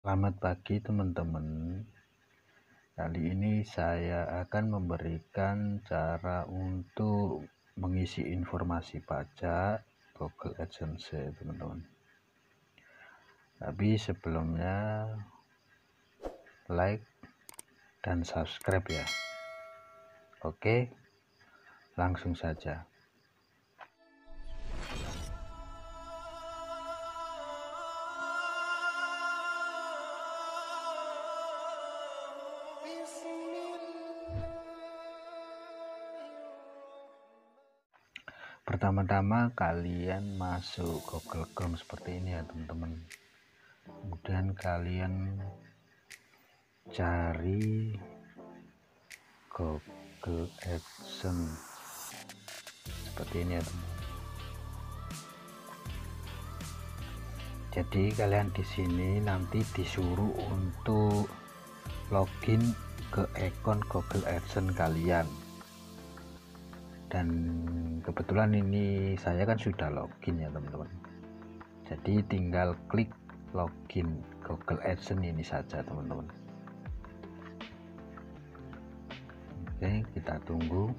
Selamat pagi teman-teman. Kali ini saya akan memberikan cara untuk mengisi informasi pajak Google AdSense teman-teman. Tapi sebelumnya like dan subscribe ya. Oke langsung saja pertama-tama kalian masuk Google Chrome seperti ini ya teman-teman. Kemudian kalian cari Google AdSense. Seperti ini ya teman jadi kalian di sini nanti disuruh untuk login ke akun Google AdSense kalian. Dan kebetulan ini saya kan sudah login ya teman-teman. Jadi tinggal klik login Google AdSense ini saja teman-teman. Oke kita tunggu.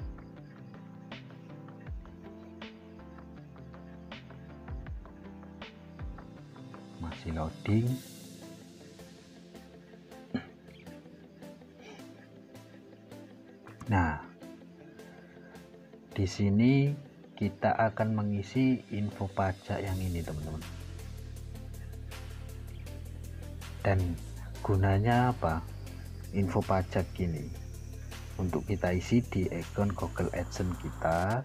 Masih loading di sini kita akan mengisi info pajak yang ini teman-teman. Dan gunanya apa? Info pajak gini. Untuk kita isi di akun Google AdSense kita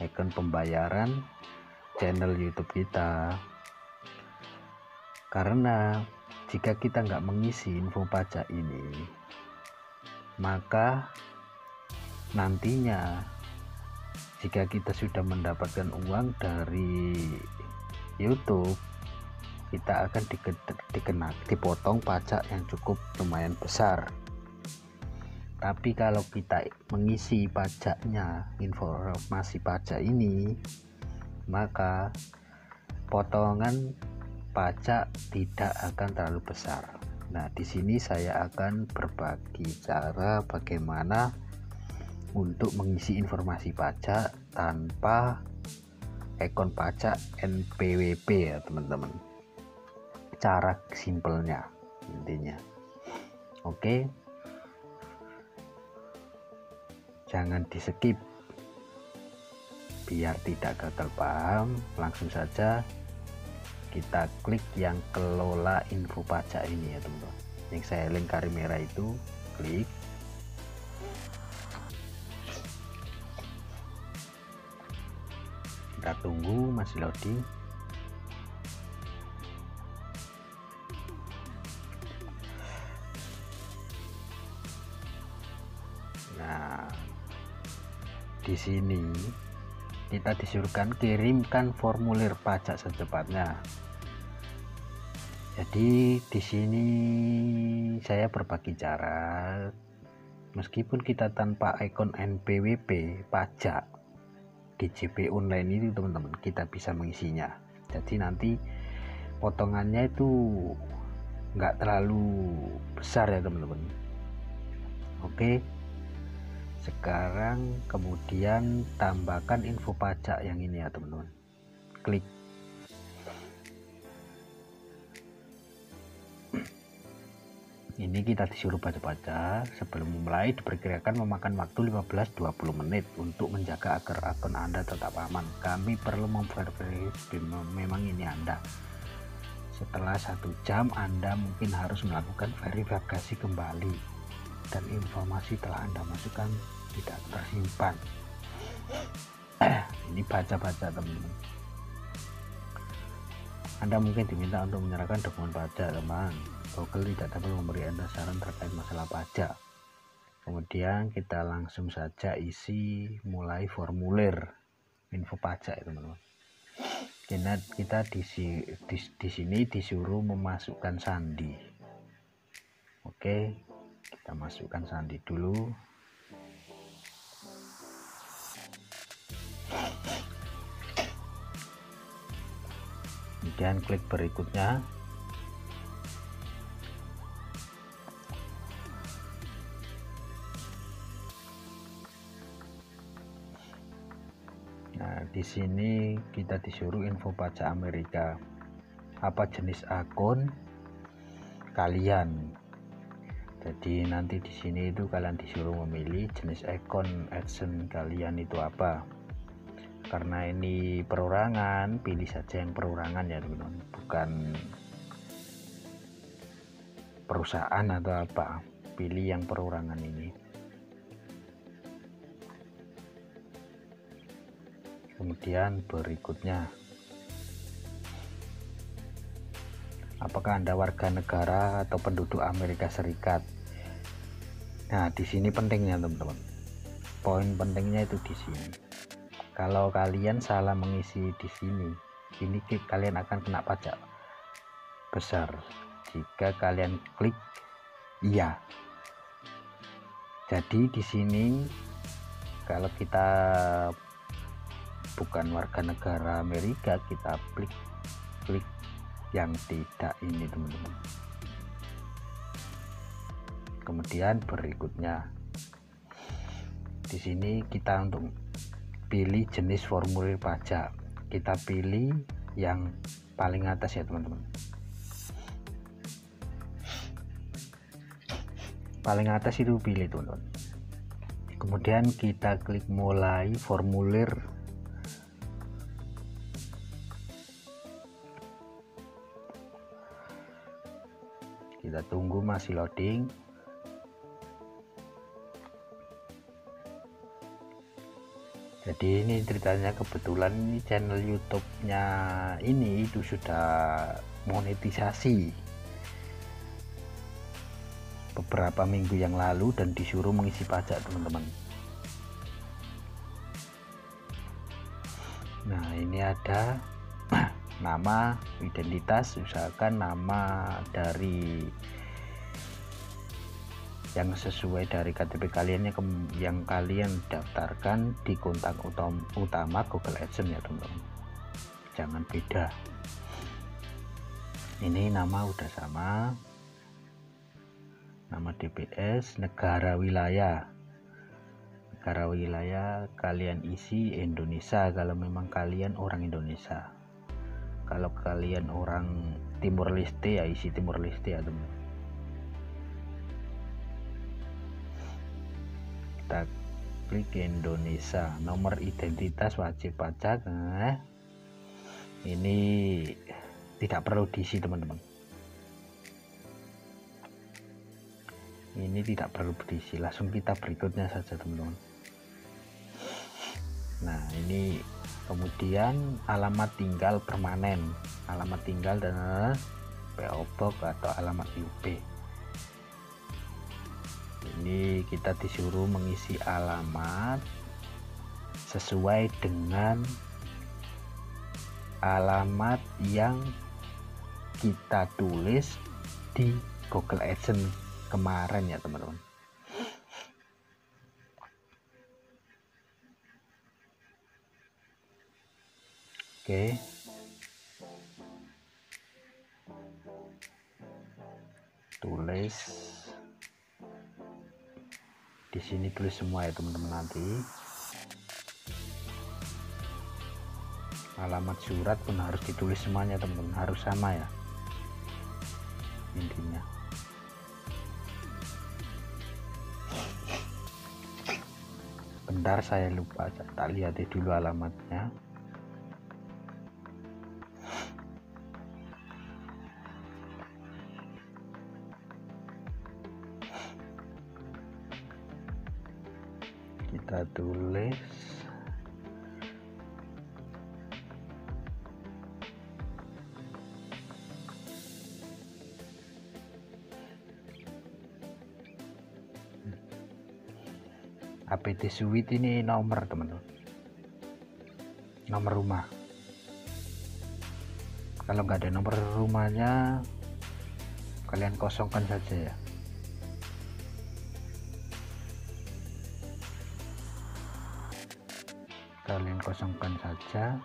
akun pembayaran channel YouTube kita. Karena jika kita nggak mengisi info pajak ini maka nantinya jika kita sudah mendapatkan uang dari YouTube kita akan dikena dipotong pajak yang cukup lumayan besar. Tapi kalau kita mengisi pajaknya informasi pajak ini maka potongan pajak tidak akan terlalu besar. Nah di sini saya akan berbagi cara bagaimana untuk mengisi informasi pajak tanpa akun pajak NPWP ya teman-teman. Cara simpelnya intinya. Oke? Jangan di skip biar tidak gagal paham langsung saja kita klik yang kelola info pajak ini ya teman-teman. Yang saya lingkari merah itu klik kita tunggu masih loading nah di sini kita disuruhkan kirimkan formulir pajak secepatnya. Jadi di sini saya berbagi cara. Meskipun kita tanpa ikon NPWP pajak DJP online ini teman-teman kita bisa mengisinya. Jadi nanti potongannya itu enggak terlalu besar ya teman-teman. Oke. Sekarang kemudian tambahkan info pajak yang ini ya teman-teman. Klik ini kita disuruh baca-baca sebelum memulai diperkirakan memakan waktu 15-20 menit untuk menjaga agar akun anda tetap aman. Kami perlu memverifikasi memang ini anda. Setelah satu jam anda mungkin harus melakukan verifikasi kembali dan informasi telah anda masukkan tidak tersimpan. Ini baca-baca teman-teman. Anda mungkin diminta untuk menyerahkan dokumen pajak teman Google tidak dapat memberi Anda saran terkait masalah pajak. Kemudian kita langsung saja isi mulai formulir info pajak teman-teman. Kita, kita di, di, di sini disuruh memasukkan sandi. Oke, kita masukkan sandi dulu. Kemudian klik berikutnya sini kita disuruh info pajak Amerika. Apa jenis akun? Kalian. Jadi nanti di sini itu kalian disuruh memilih jenis akun AdSense kalian itu apa. Karena ini perorangan pilih saja yang perorangan ya teman-teman. Bukan perusahaan atau apa. Pilih yang perorangan ini kemudian berikutnya. Apakah anda warga negara atau penduduk Amerika Serikat? Nah di sini pentingnya teman-teman. Poin pentingnya itu di sini. Kalau kalian salah mengisi di sini ini kalian akan kena pajak besar. Jika kalian klik iya. Jadi di sini kalau kita bukan warga negara Amerika kita klik klik yang tidak ini teman-teman. Kemudian berikutnya. Di sini kita untuk pilih jenis formulir pajak. Kita pilih yang paling atas ya teman-teman. Paling atas itu pilih teman-teman. Kemudian kita klik mulai formulir kita tunggu masih loading jadi ini ceritanya kebetulan ini channel YouTube-nya ini itu sudah monetisasi. Beberapa minggu yang lalu dan disuruh mengisi pajak teman-teman. Nah ini ada nama identitas usahakan nama dari yang sesuai dari KTP kalian yang, yang kalian daftarkan di kontak utama Google AdSense ya teman-teman. Jangan beda. Ini nama udah sama. Nama DPS negara wilayah. Negara wilayah kalian isi Indonesia kalau memang kalian orang Indonesia kalau kalian orang Timur Leste ya isi Timur Leste ya teman. Kita klik Indonesia. Nomor identitas wajib pajak nah, ini tidak perlu diisi teman-teman. Ini tidak perlu diisi. Langsung kita berikutnya saja teman-teman. Nah ini kemudian alamat tinggal permanen. Alamat tinggal dan PO Box atau alamat UP ini kita disuruh mengisi alamat sesuai dengan alamat yang kita tulis di Google AdSense kemarin ya teman-teman oke. Tulis. Di sini tulis semua ya teman-teman nanti. Alamat surat pun harus ditulis semuanya teman-teman. Harus sama ya intinya. Bentar saya lupa tak lihat dulu alamatnya tulis. APT Suite ini nomor teman-teman. Nomor rumah. Kalau nggak ada nomor rumahnya kalian kosongkan saja ya kalian kosongkan saja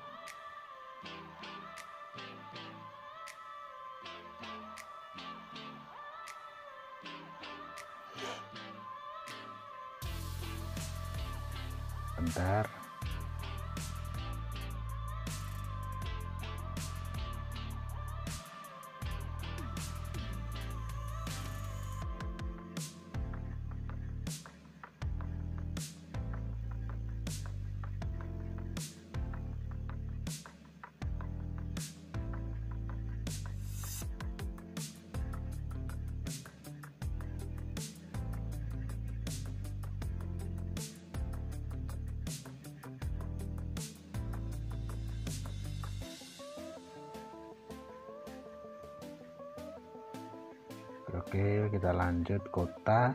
oke kita lanjut kota.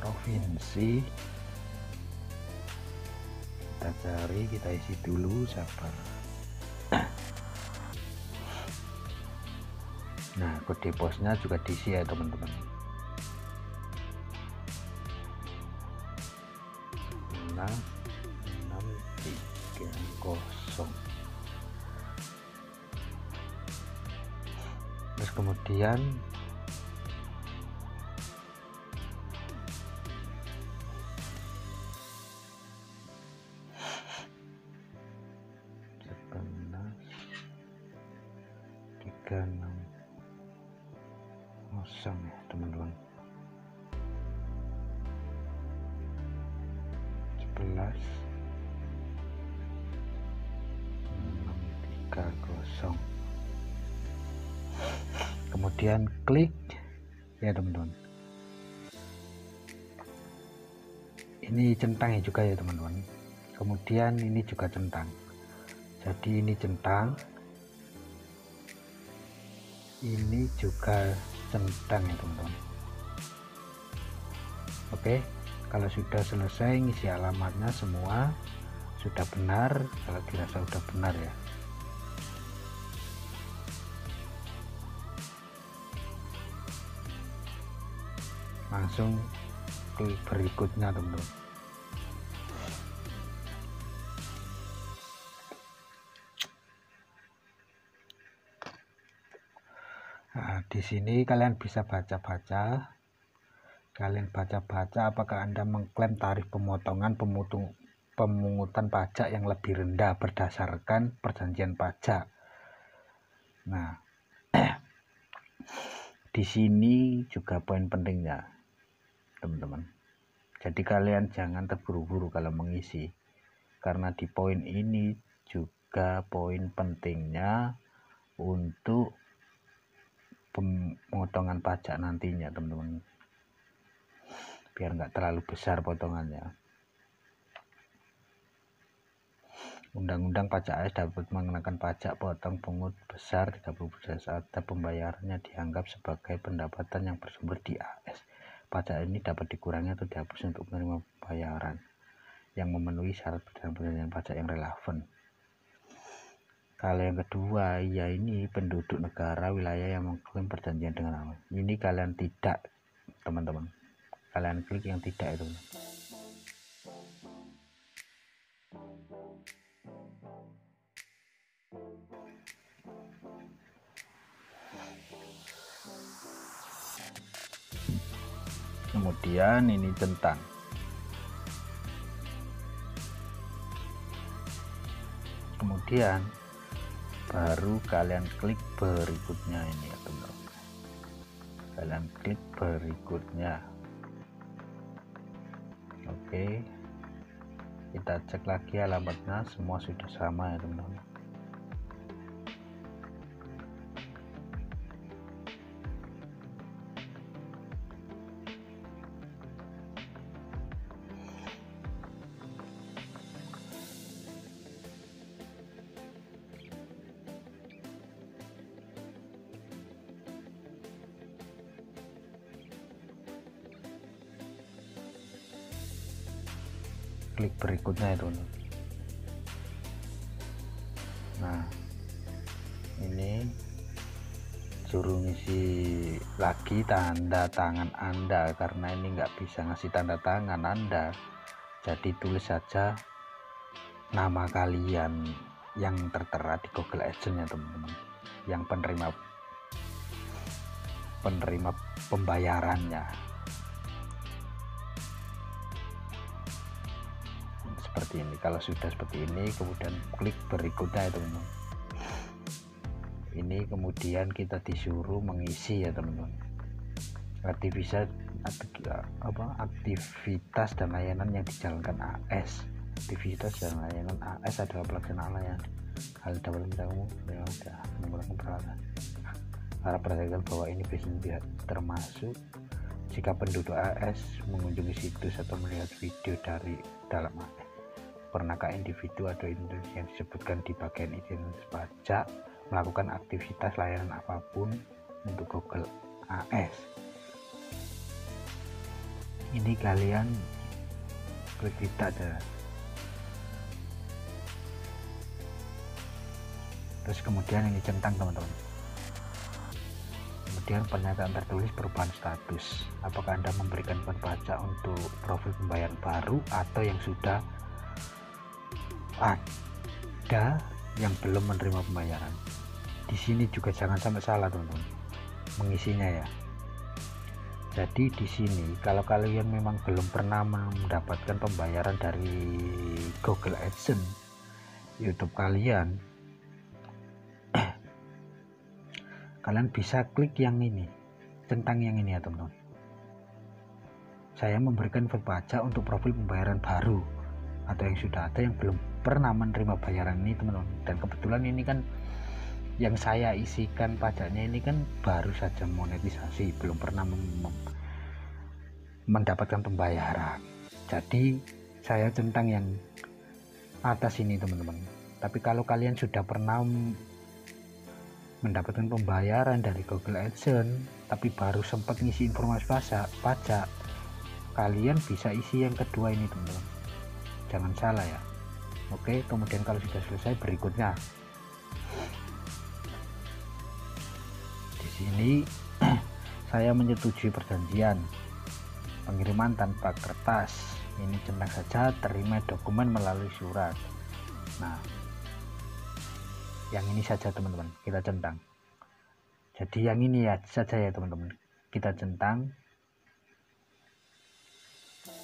Provinsi. Kita cari kita isi dulu sabar nah kode posnya juga diisi ya teman-teman enam kosong ya teman-teman. Sebelas. Enam tiga kosong. Kemudian klik. Ya teman-teman. Ini centang ya juga ya teman-teman. Kemudian ini juga centang. Jadi ini centang ini juga centang ya teman-teman. Oke kalau sudah selesai ngisi alamatnya semua sudah benar kalau dirasa sudah benar ya. Langsung klik berikutnya teman-teman di sini kalian bisa baca-baca. Kalian baca-baca apakah Anda mengklaim tarif pemotongan pemutung, pemungutan pajak yang lebih rendah berdasarkan perjanjian pajak. Nah, di sini juga poin pentingnya, teman-teman. Jadi kalian jangan terburu-buru kalau mengisi. Karena di poin ini juga poin pentingnya untuk pemotongan pajak nantinya teman-teman biar nggak terlalu besar potongannya Undang-undang pajak AS dapat mengenakan pajak potong pungut besar 30% saat pembayarannya dianggap sebagai pendapatan yang bersumber di AS. Pajak ini dapat dikurangi atau dihapus untuk menerima pembayaran yang memenuhi syarat perjanjian pajak yang relevan. Kalau yang kedua, ya ini penduduk negara wilayah yang mengklaim perjanjian dengan Allah. Ini kalian tidak, teman-teman. Kalian klik yang tidak itu. Kemudian ini tentang kemudian baru kalian klik berikutnya ini ya teman-teman. Kalian klik berikutnya. Oke. Kita cek lagi alamatnya semua sudah sama ya teman-teman klik berikutnya itu. Nah ini suruh ngisi lagi tanda tangan anda karena ini nggak bisa ngasih tanda tangan anda. Jadi tulis saja nama kalian yang tertera di Google Adsense ya teman-teman. Yang penerima penerima pembayarannya seperti ini. Kalau sudah seperti ini kemudian klik berikutnya ya teman-teman. Ini kemudian kita disuruh mengisi ya teman-teman. Aktivitas apa aktivitas dan layanan yang dijalankan AS aktivitas dan layanan AS adalah pelaksanaan layanan. Hal dapat sudah menggunakan peralatan. Para perhatikan bahwa ini bisa termasuk jika penduduk AS mengunjungi situs atau melihat video dari dalam AS pernahkah individu atau individu yang disebutkan di bagian identitas pajak melakukan aktivitas layanan apa pun untuk Google AS ini kalian klik tidak aja terus kemudian ini centang teman-teman. Kemudian pernyataan tertulis perubahan status. Apakah anda memberikan pajak untuk profil pembayaran baru atau yang sudah ada yang belum menerima pembayaran. Di sini juga jangan sampai salah teman-teman. Mengisinya ya. Jadi di sini kalau kalian memang belum pernah mendapatkan pembayaran dari Google AdSense YouTube kalian kalian bisa klik yang ini tentang yang ini ya teman-teman. Saya memberikan pajak untuk profil pembayaran baru atau yang sudah ada yang belum pernah menerima bayaran ini teman-teman. Dan kebetulan ini kan yang saya isikan pajaknya ini kan baru saja monetisasi belum pernah mendapatkan pembayaran. Jadi saya centang yang atas ini teman-teman. Tapi kalau kalian sudah pernah mendapatkan pembayaran dari Google AdSense tapi baru sempat ngisi informasi pajak, pajak kalian bisa isi yang kedua ini teman-teman. Jangan salah ya Oke, kemudian kalau sudah selesai berikutnya. Di sini saya menyetujui perjanjian pengiriman tanpa kertas. Ini centang saja terima dokumen melalui surat. Nah, yang ini saja teman-teman, kita centang. Jadi yang ini ya saja ya teman-teman, kita centang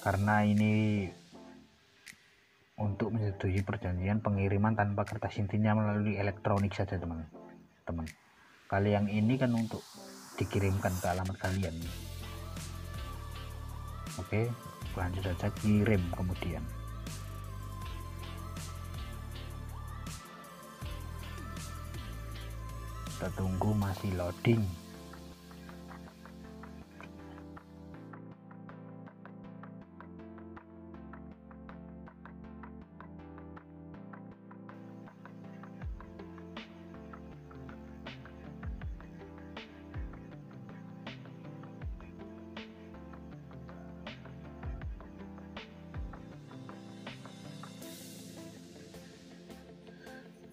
karena ini untuk menyetujui perjanjian pengiriman tanpa kertas intinya melalui elektronik saja teman-teman kali yang ini kan untuk dikirimkan ke alamat kalian. Oke lanjut saja kirim kemudian. Kita tunggu masih loading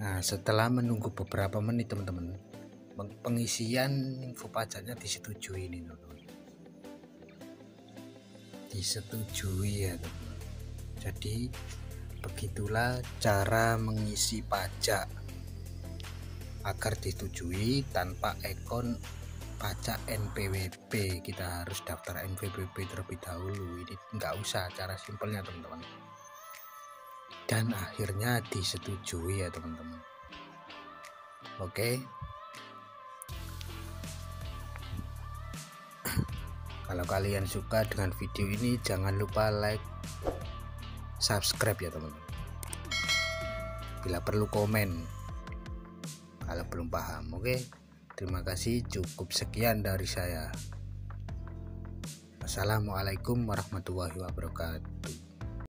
Nah, setelah menunggu beberapa menit teman-teman, pengisian info pajaknya disetujui ini teman-teman. Disetujui ya teman-teman. Jadi begitulah cara mengisi pajak agar disetujui tanpa ekon pajak NPWP kita harus daftar NPWP terlebih dahulu ini nggak usah cara simpelnya teman-teman dan akhirnya disetujui ya teman-teman. Oke. Kalau kalian suka dengan video ini jangan lupa like subscribe ya teman-teman. Bila perlu komen kalau belum paham oke? Terima kasih cukup sekian dari saya. Assalamualaikum warahmatullahi wabarakatuh